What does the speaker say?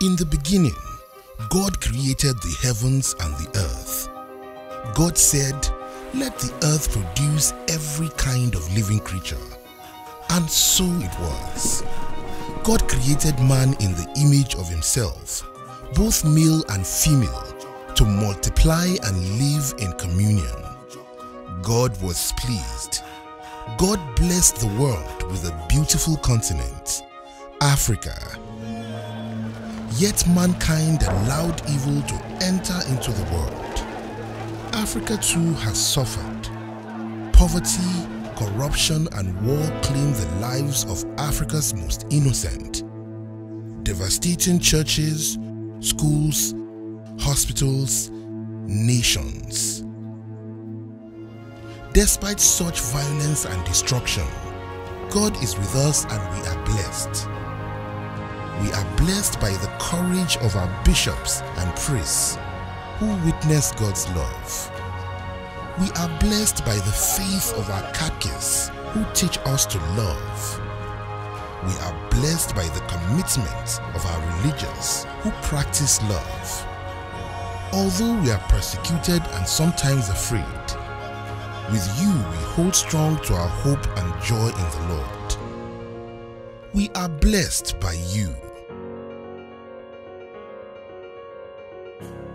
In the beginning, God created the heavens and the earth. God said, Let the earth produce every kind of living creature. And so it was. God created man in the image of himself, both male and female, to multiply and live in communion. God was pleased. God blessed the world with a beautiful continent, Africa. Yet mankind allowed evil to enter into the world. Africa too has suffered. Poverty, corruption and war claim the lives of Africa's most innocent, devastating churches, schools, hospitals, nations. Despite such violence and destruction, God is with us and we are blessed. We are blessed by the courage of our bishops and priests who witness God's love. We are blessed by the faith of our catechists who teach us to love. We are blessed by the commitment of our religious who practice love. Although we are persecuted and sometimes afraid, with you we hold strong to our hope and joy in the Lord. We are blessed by you thank you